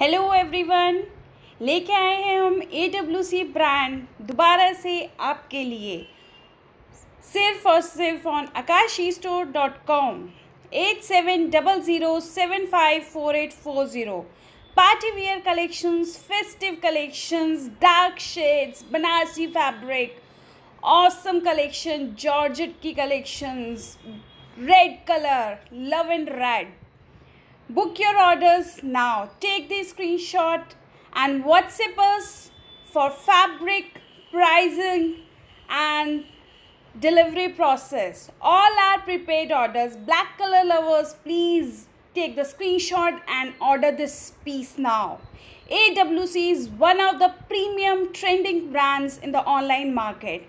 Hello everyone लेके आए हैं हम ए डब्ल्यू सी ब्रांड दोबारा से आपके लिए। सिर्फ़ और सिर्फ़ on Akashi store dot com at seven double zero seven five four eight four zero party wear collections festive collections dark shades Banarasi fabric awesome collection georgette की collections red colour love and red Book your orders now. Take the screenshot and WhatsApp us for fabric, pricing and delivery process. All our prepaid orders. Black color lovers, please take the screenshot and order this piece now. AWC is one of the premium trending brands in the online market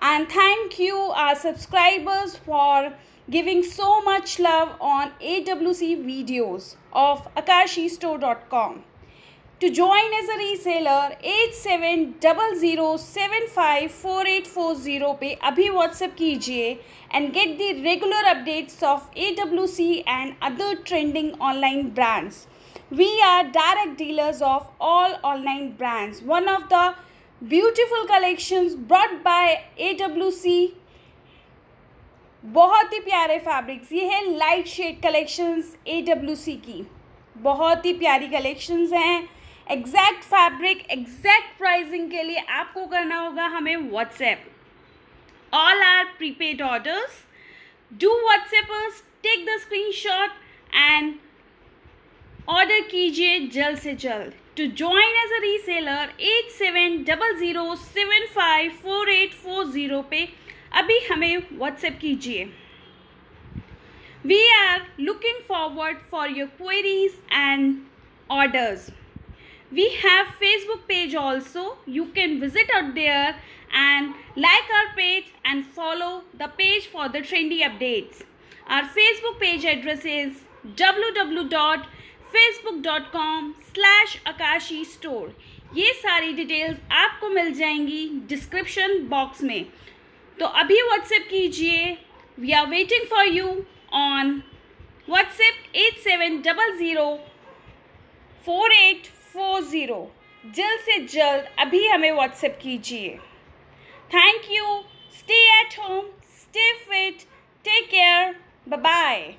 And thank you our subscribers for giving so much love on AWC videos of akashistore.com. To join as a reseller, 8700754840 पे अभी WhatsApp कीजिए and get the regular updates of AWC and other trending online brands. We are direct dealers of all online brands. One of the beautiful collections brought by AWC बहुत ही प्यारे fabrics, ये है light shade collections A W C की। बहुत ही प्यारी collections हैं। Exact fabric, exact pricing के लिए आपको करना होगा हमें WhatsApp all are prepaid orders do WhatsApp us take the screenshot and order कीजिए जल्द से जल्द। To join as a reseller at seven double zero seven five four eight four zero पे अभी हमें व्हाट्सएप कीजिए। We are looking forward for your queries and orders we have Facebook page also you can visit out there and like our page and follow the page for the trendy updates are Facebook page address is W W dot www.facebook.com slash akashi store. ये सारी details आपको मिल जाएँगी description box में. तो अभी WhatsApp कीजिए. We are waiting for you on WhatsApp at seven double zero four eight four zero जल्द से जल्द अभी हमें व्हाट्सएप कीजिए. Thank you stay at home stay fit take care bye